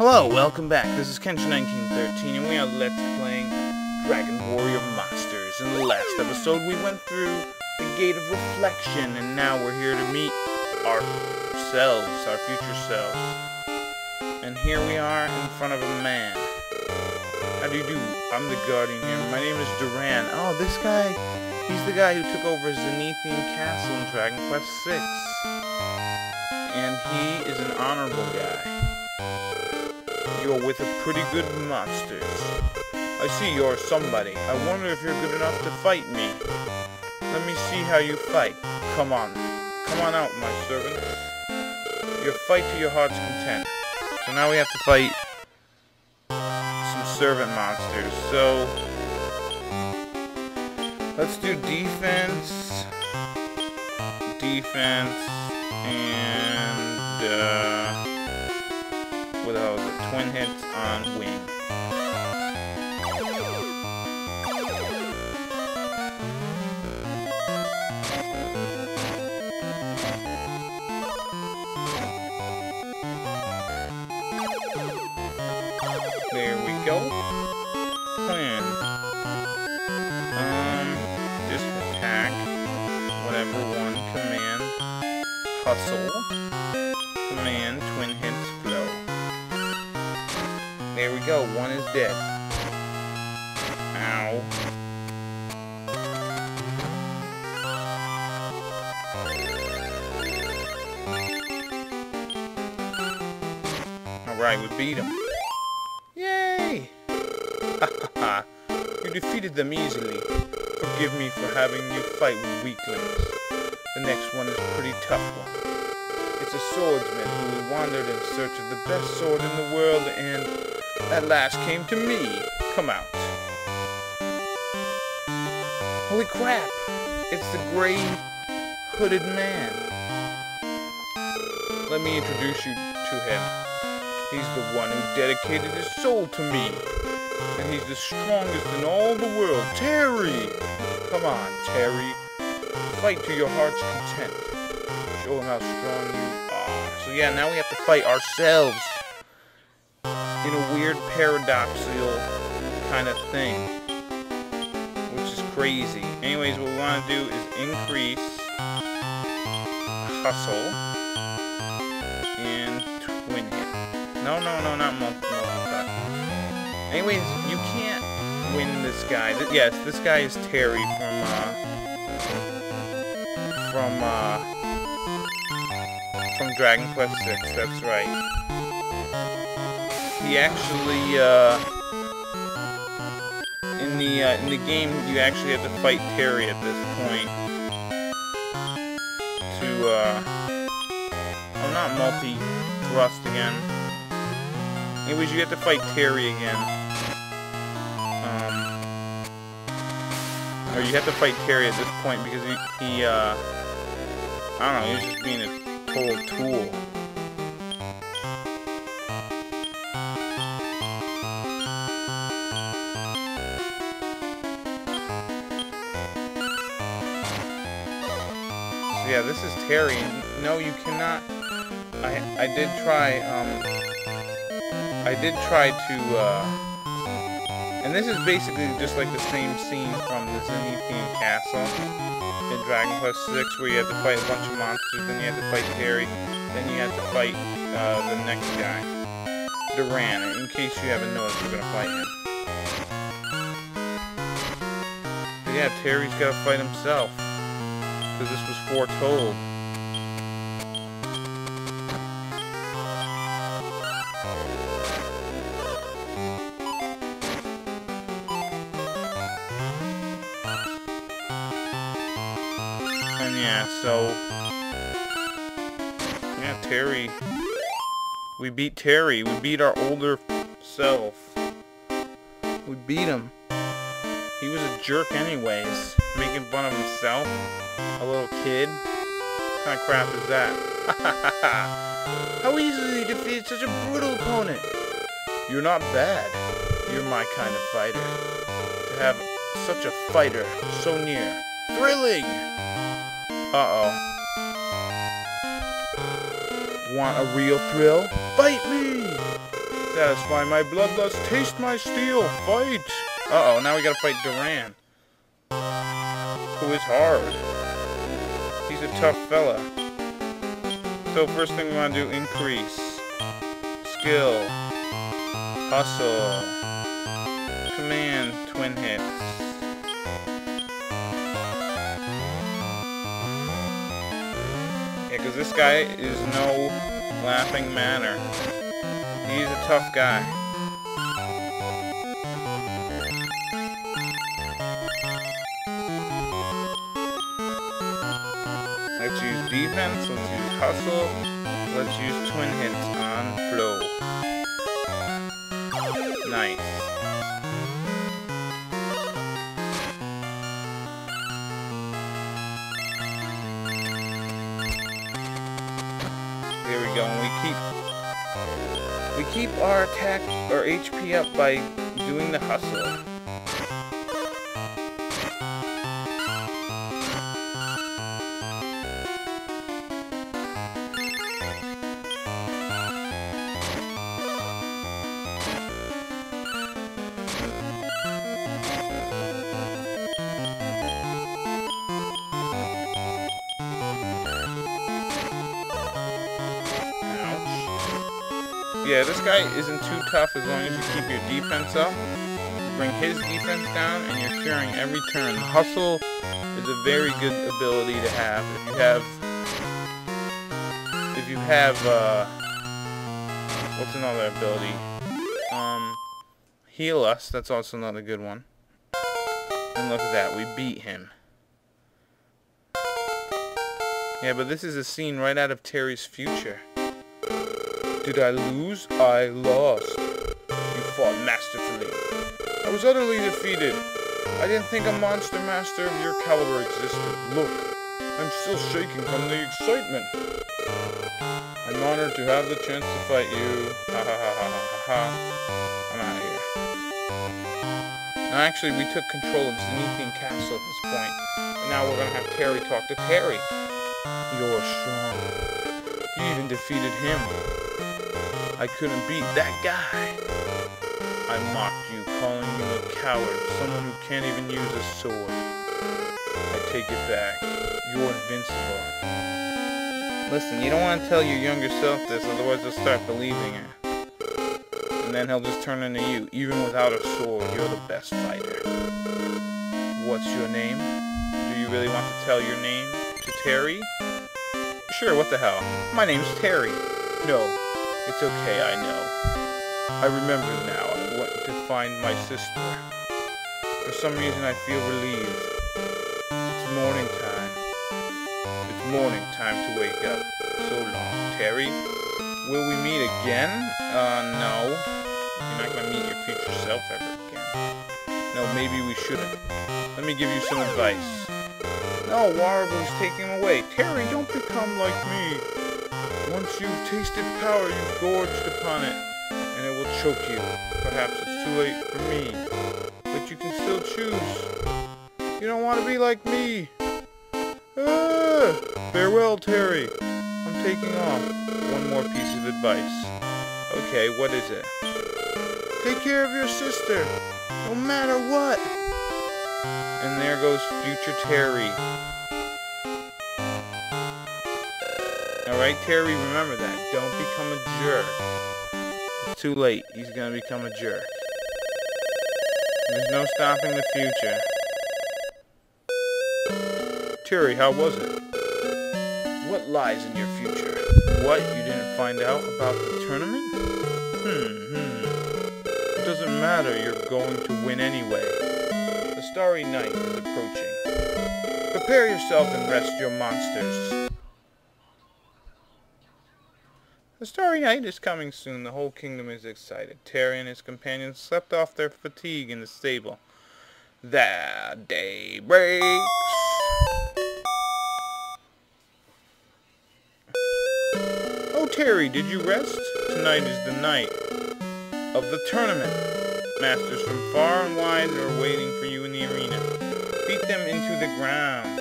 Hello, welcome back. This is Kenshin1913, and we are Let's Playing Dragon Warrior Monsters. In the last episode, we went through the Gate of Reflection, and now we're here to meet ourselves, our future selves. And here we are in front of a man. How do you do? I'm the guardian here. My name is Duran. Oh, this guy, he's the guy who took over Zenithian Castle in Dragon Quest VI. And he is an honorable guy. You're with a pretty good monsters. I see you're somebody. I wonder if you're good enough to fight me. Let me see how you fight. Come on. Come on out, my servants. Your fight to your heart's content. So now we have to fight some servant monsters. So, let's do defense, defense, and, uh, what else? Twin hits on wing. There we go. Plan. Um, just attack. Whatever one. Command. Hustle. Command. Dead. Ow. Alright, we beat him. Yay! You defeated them easily. Forgive me for having you fight with weaklings. The next one is a pretty tough one. It's a swordsman who wandered in search of the best sword in the world and at last came to me. Come out. Holy crap! It's the gray hooded man. Let me introduce you to him. He's the one who dedicated his soul to me. And he's the strongest in all the world. Terry! Come on, Terry. Fight to your heart's content. Show him how strong you are. So yeah, now we have to fight ourselves. In a weird paradoxical kind of thing. Which is crazy. Anyways, what we want to do is increase hustle and twin hit. No, no, no, not multi multi Anyways, you can't win this guy. Th yes, this guy is Terry from, uh, from, uh, from Dragon Quest VI, that's right. Actually, uh, in the, uh, in the game, you actually have to fight Terry at this point to, uh, oh, not multi-thrust again. Anyways, you have to fight Terry again. Um, or you have to fight Terry at this point because he, he uh, I don't know, he's just being a total tool. Yeah, this is Terry. No, you cannot. I I did try. Um, I did try to. Uh, and this is basically just like the same scene from the Zenithian Castle in Dragon Quest VI, where you have to fight a bunch of monsters, then you have to fight Terry, then you have to fight uh, the next guy, Duran. In case you haven't noticed, you're gonna fight him. But yeah, Terry's gotta fight himself because this was foretold. And yeah, so yeah, Terry. We beat Terry. We beat our older self. We beat him. He was a jerk anyways, making fun of himself. A little kid. What kind of crap is that? How easily defeat such a brutal opponent? You're not bad. You're my kind of fighter. To have such a fighter so near. Thrilling! Uh-oh. Want a real thrill? Fight me! Satisfy my bloodlust, taste my steel, fight! Uh-oh, now we gotta fight Duran. Who is hard. He's a tough fella. So first thing we want to do, increase. Skill. Hustle. Command, twin hits. Yeah, because this guy is no laughing matter. He's a tough guy. Defense, let's use hustle, let's use twin hits on flow. Nice. There we go, and we keep we keep our attack our HP up by doing the hustle. Yeah, this guy isn't too tough as long as you keep your defense up. Bring his defense down, and you're curing every turn. Hustle is a very good ability to have. If you have... If you have, uh... What's another ability? Um... Heal Us, that's also another good one. And look at that, we beat him. Yeah, but this is a scene right out of Terry's future. Did I lose? I lost. You fought masterfully. I was utterly defeated. I didn't think a monster master of your caliber existed. Look, I'm still shaking from the excitement. I'm honored to have the chance to fight you. Ha ha ha ha ha ha. I'm out of here. Now actually, we took control of Zenithian Castle at this point. And now we're gonna have Terry talk to Terry. You're strong. You even defeated him. I couldn't beat that guy. I mocked you, calling you a coward, someone who can't even use a sword. I take it back. You're invincible. Listen, you don't want to tell your younger self this, otherwise they'll start believing it. And then he'll just turn into you. Even without a sword, you're the best fighter. What's your name? Do you really want to tell your name to Terry? Sure, what the hell. My name's Terry. No, it's okay, I know. I remember now. I went to find my sister. For some reason, I feel relieved. It's morning time. It's morning time to wake up. So long, Terry. Will we meet again? Uh, no. You're not gonna meet your future self ever again. No, maybe we shouldn't. Let me give you some advice. No, Warabou's taking him away. Terry, don't become like me. Once you've tasted power, you've gorged upon it, and it will choke you. Perhaps it's too late for me, but you can still choose. You don't want to be like me. Ah, farewell, Terry. I'm taking off. One more piece of advice. Okay, what is it? Take care of your sister, no matter what. And there goes future Terry. Alright, Terry, remember that. Don't become a jerk. It's too late. He's gonna become a jerk. There's no stopping the future. Terry, how was it? What lies in your future? What, you didn't find out about the tournament? Hmm, hmm. It doesn't matter, you're going to win anyway. Starry Night is approaching. Prepare yourself and rest your monsters. The Starry Night is coming soon. The whole kingdom is excited. Terry and his companions slept off their fatigue in the stable. The day breaks. Oh, Terry, did you rest? Tonight is the night of the tournament. Masters from far and wide are waiting for you in the arena. Beat them into the ground.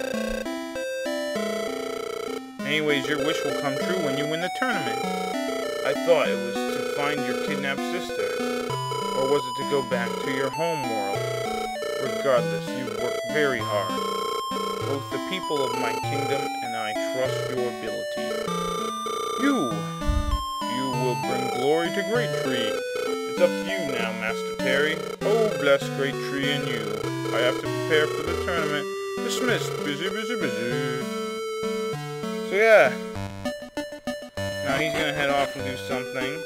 Anyways, your wish will come true when you win the tournament. I thought it was to find your kidnapped sister? Or was it to go back to your home world? Regardless, you've worked very hard. Both the people of my kingdom and I trust your ability. You! You will bring glory to Great Tree. It's up to you now, Master Terry. Oh, bless Great Tree and you. I have to prepare for the tournament. Dismissed. Busy, busy, busy. So yeah. Now he's gonna head off and do something.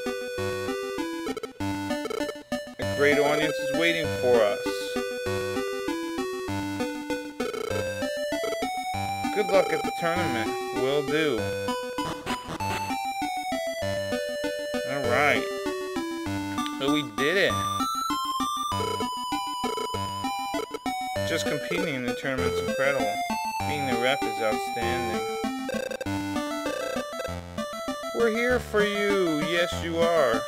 A great audience is waiting for us. Good luck at the tournament. Will do. Alright. So we did it. Just competing in the tournament's incredible. Being the rep is outstanding. We're here for you. Yes, you are.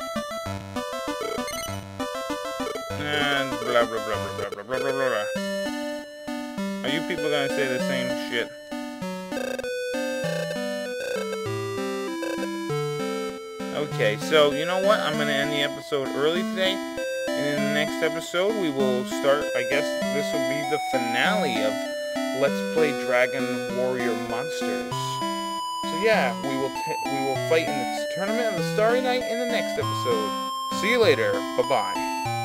And blah blah blah blah blah blah blah blah blah. Are you people gonna say the same shit? Okay, so you know what? I'm gonna end the episode early today. And in the next episode, we will start, I guess this will be the finale of Let's Play Dragon Warrior Monsters. So yeah, we will we will fight in the tournament of the Starry Night in the next episode. See you later. Bye-bye.